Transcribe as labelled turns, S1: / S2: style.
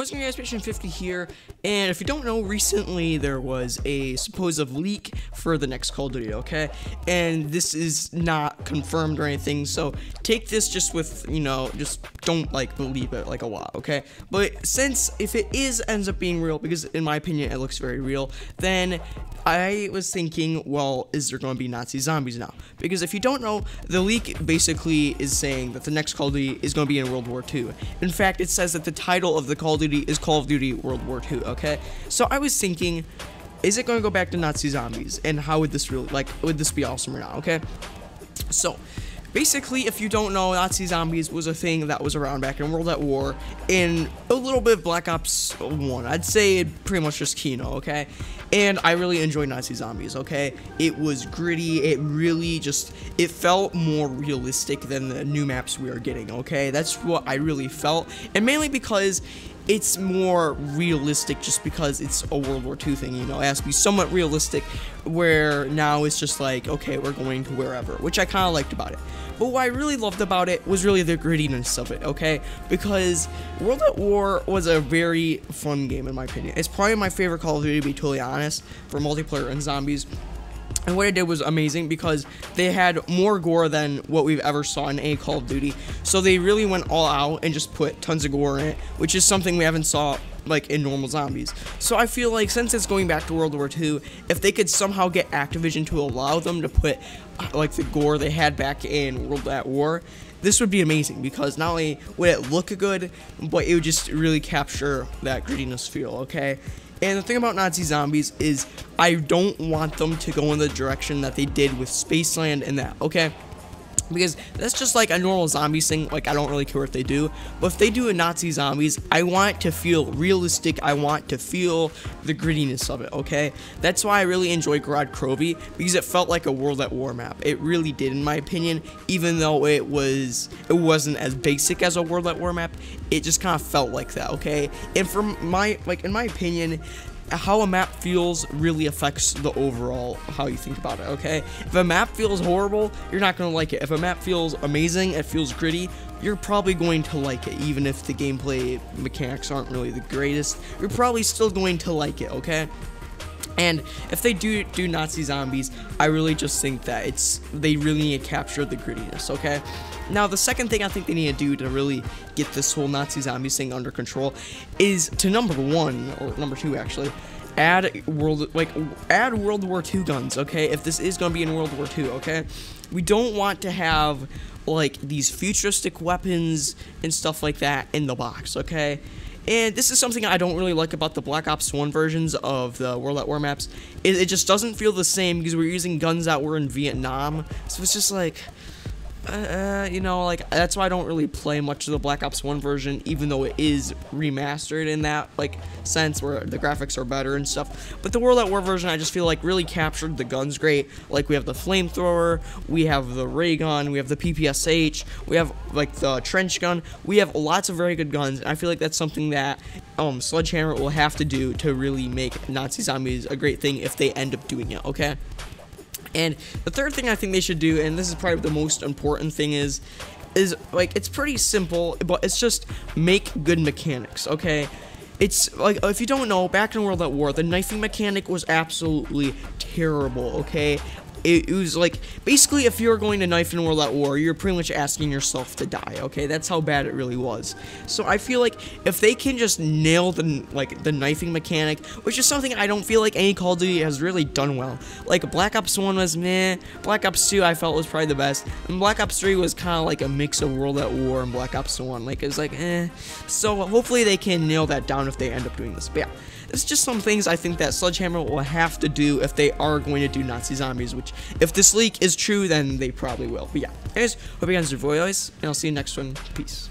S1: What's going on guys, Mission 50 here, and if you don't know, recently there was a supposed leak for the next Call of Duty, okay? And this is not confirmed or anything, so take this just with, you know, just don't, like, believe it, like, a lot, okay? But since, if it is ends up being real, because in my opinion it looks very real, then I was thinking, well, is there going to be Nazi zombies now? Because if you don't know, the leak basically is saying that the next Call of Duty is going to be in World War II. In fact, it says that the title of the Call of Duty Duty is Call of Duty World War II, okay? So I was thinking, is it going to go back to Nazi zombies? And how would this really, like, would this be awesome or not, okay? So, basically, if you don't know, Nazi zombies was a thing that was around back in World at War in a little bit of Black Ops 1. I'd say it pretty much just Kino, okay? And I really enjoyed Nazi zombies, okay? It was gritty. It really just, it felt more realistic than the new maps we are getting, okay? That's what I really felt. And mainly because it's more realistic just because it's a World War II thing, you know, it has to be somewhat realistic, where now it's just like, okay, we're going to wherever, which I kind of liked about it. But what I really loved about it was really the grittiness of it, okay? Because World at War was a very fun game, in my opinion. It's probably my favorite Call of Duty, to be totally honest, for multiplayer and zombies. And what it did was amazing because they had more gore than what we've ever saw in a Call of Duty. So they really went all out and just put tons of gore in it, which is something we haven't saw like in normal zombies. So I feel like since it's going back to World War II, if they could somehow get Activision to allow them to put like the gore they had back in World at War, this would be amazing because not only would it look good, but it would just really capture that grittiness feel, okay? And the thing about Nazi zombies is I don't want them to go in the direction that they did with Spaceland and that, okay? Because that's just like a normal zombie thing. Like, I don't really care what they do. But if they do a Nazi zombies, I want to feel realistic. I want to feel the grittiness of it, okay? That's why I really enjoy Gorod Krovi, because it felt like a World at War map. It really did, in my opinion, even though it was, it wasn't as basic as a World at War map. It just kind of felt like that, okay? And from my, like, in my opinion, how a map feels really affects the overall how you think about it, okay? If a map feels horrible, you're not going to like it. If a map feels amazing, it feels gritty, you're probably going to like it, even if the gameplay mechanics aren't really the greatest. You're probably still going to like it, okay? And if they do do Nazi zombies, I really just think that it's they really need to capture the grittiness, okay? Now, the second thing I think they need to do to really get this whole Nazi zombies thing under control is to number one, or number two actually, add world like add World War II guns, okay? If this is gonna be in World War II, okay? We don't want to have like these futuristic weapons and stuff like that in the box, okay? And this is something I don't really like about the Black Ops 1 versions of the World at War maps. It, it just doesn't feel the same because we're using guns that were in Vietnam. So it's just like, uh, you know, like that's why I don't really play much of the Black Ops 1 version, even though it is remastered in that like sense where the graphics are better and stuff. But the World at War version, I just feel like really captured the guns great. Like we have the flamethrower, we have the ray gun, we have the PPSH, we have like the trench gun. We have lots of very good guns. And I feel like that's something that um, Sledgehammer will have to do to really make Nazi Zombies a great thing if they end up doing it. Okay. And the third thing I think they should do, and this is probably the most important thing, is is like it's pretty simple, but it's just make good mechanics, okay? It's like if you don't know, back in World at War, the knifing mechanic was absolutely terrible, okay? It, was like basically if you're going to knife in World at War, you're pretty much asking yourself to die. Okay, that's how bad it really was. So I feel like if they can just nail the like the knifing mechanic, which is something I don't feel like any Call of Duty has really done well. Like Black Ops 1 was meh, Black Ops 2 I felt was probably the best, and Black Ops 3 was kind of like a mix of World at War and Black Ops 1. Like it's like eh. So hopefully they can nail that down if they end up doing this. But yeah. It's just some things I think that Sledgehammer will have to do if they are going to do Nazi zombies, which if this leak is true, then they probably will. But yeah, anyways, hope you guys enjoy, and I'll see you next one. Peace.